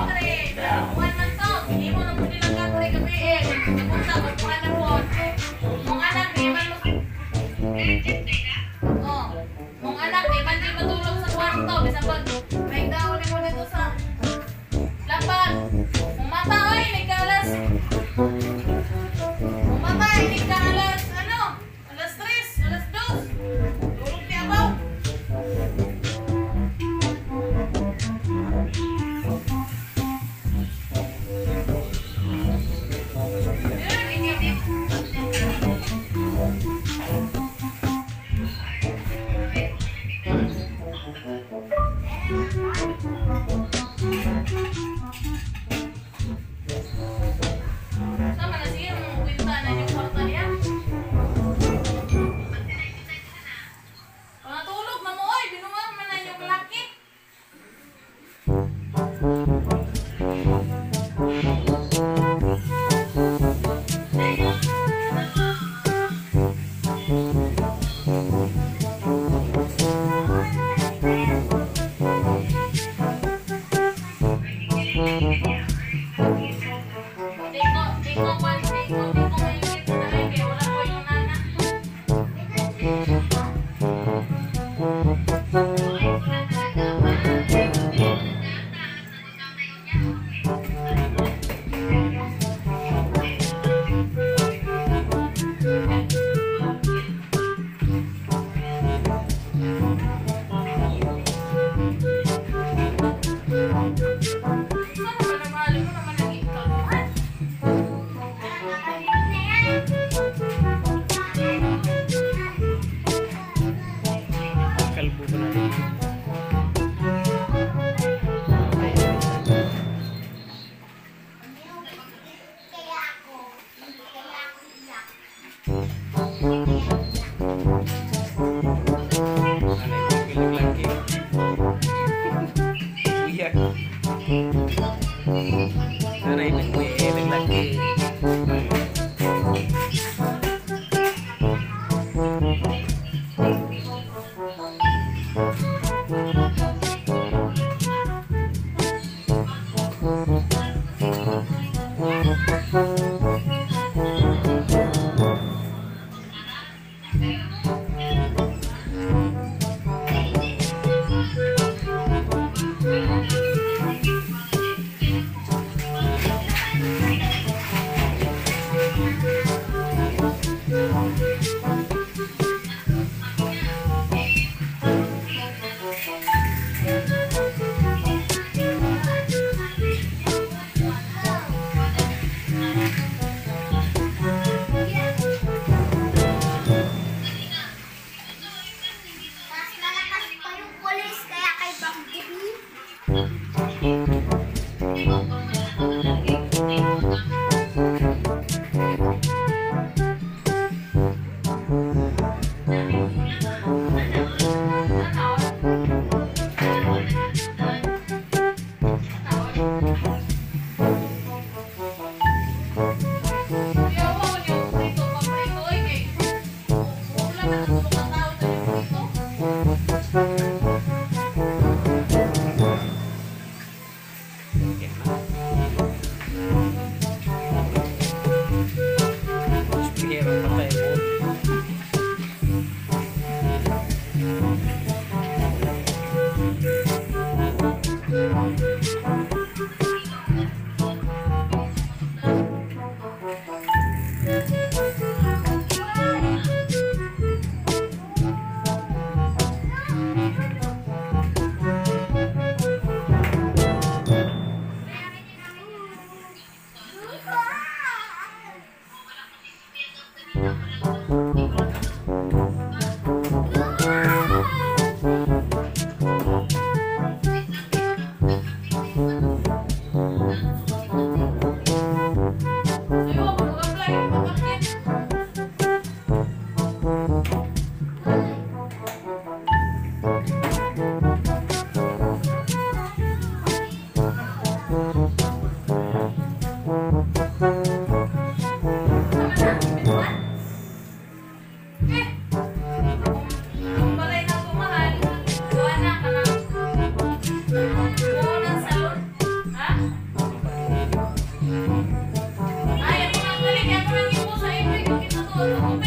Oh, mong anak, eh, di panjang matulog sa kwarto, bisa pag But ain't we ain't like it. you.